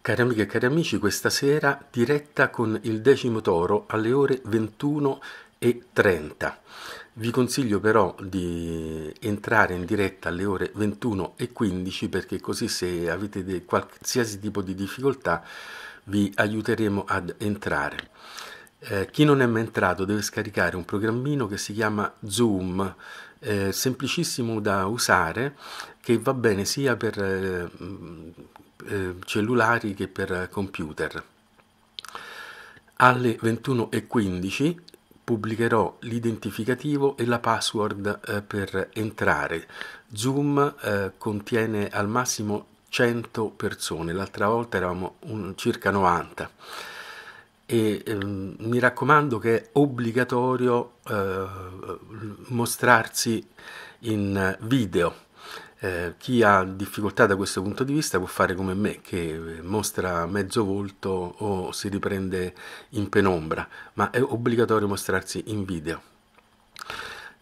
Cari amiche e cari amici, questa sera diretta con il decimo toro alle ore 21.30. Vi consiglio però di entrare in diretta alle ore 21.15 perché così se avete qualsiasi tipo di difficoltà vi aiuteremo ad entrare. Eh, chi non è mai entrato deve scaricare un programmino che si chiama Zoom, eh, semplicissimo da usare, che va bene sia per eh, eh cellulari che per computer. Alle 21.15 pubblicherò l'identificativo e la password eh, per entrare. Zoom eh, contiene al massimo 100 persone, l'altra volta eravamo un, circa 90 e ehm, mi raccomando che è obbligatorio eh, mostrarsi in video. Eh, chi ha difficoltà da questo punto di vista può fare come me, che mostra mezzo volto o si riprende in penombra, ma è obbligatorio mostrarsi in video.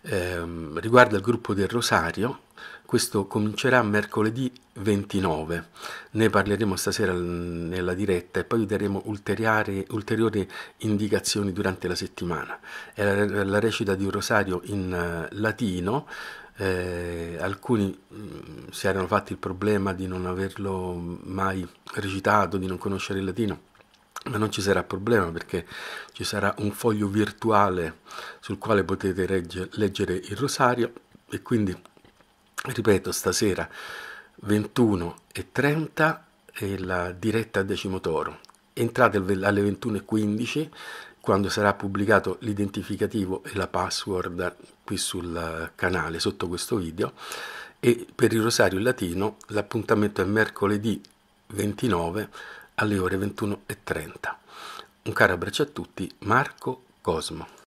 Eh, riguardo al gruppo del Rosario, questo comincerà mercoledì 29, ne parleremo stasera nella diretta e poi vi daremo ulteriori, ulteriori indicazioni durante la settimana. È la, la recita di un rosario in uh, latino, eh, alcuni mh, mm, si erano fatti il problema di non averlo mai recitato, di non conoscere il latino ma non ci sarà problema perché ci sarà un foglio virtuale sul quale potete regge, leggere il rosario. E quindi ripeto stasera 21 e 30 è la diretta a Decimo Toro entrate alle 21.15 quando sarà pubblicato l'identificativo e la password qui sul canale sotto questo video. E per il rosario in latino l'appuntamento è mercoledì 29 alle ore 21.30. Un caro abbraccio a tutti, Marco Cosmo.